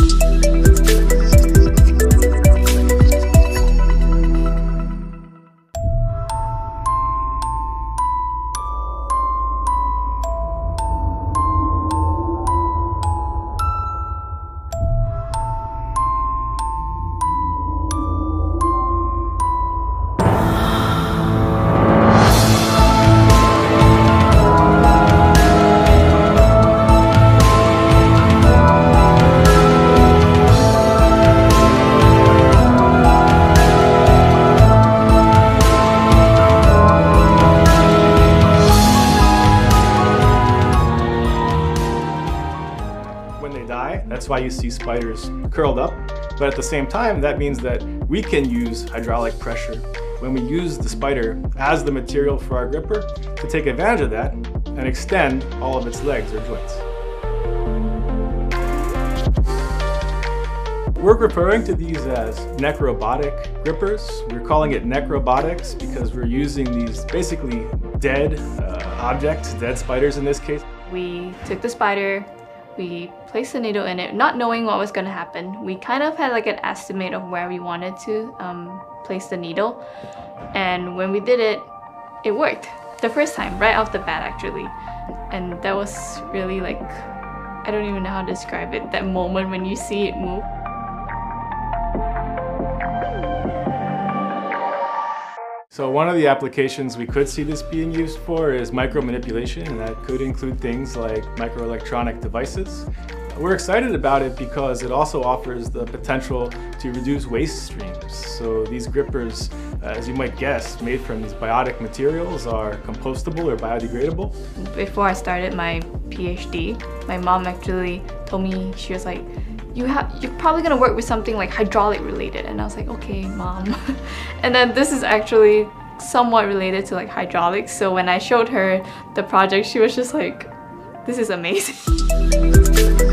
you when they die. That's why you see spiders curled up. But at the same time, that means that we can use hydraulic pressure when we use the spider as the material for our gripper to take advantage of that and extend all of its legs or joints. We're referring to these as necrobotic grippers. We're calling it necrobotics because we're using these basically dead uh, objects, dead spiders in this case. We took the spider, we placed the needle in it, not knowing what was going to happen. We kind of had like an estimate of where we wanted to um, place the needle. And when we did it, it worked. The first time, right off the bat actually. And that was really like, I don't even know how to describe it, that moment when you see it move. So one of the applications we could see this being used for is micro manipulation, and that could include things like microelectronic devices. We're excited about it because it also offers the potential to reduce waste streams. So these grippers, uh, as you might guess, made from these biotic materials are compostable or biodegradable. Before I started my PhD, my mom actually told me, she was like, you have you're probably gonna work with something like hydraulic related. And I was like okay mom. And then this is actually somewhat related to like hydraulics. So when I showed her the project she was just like this is amazing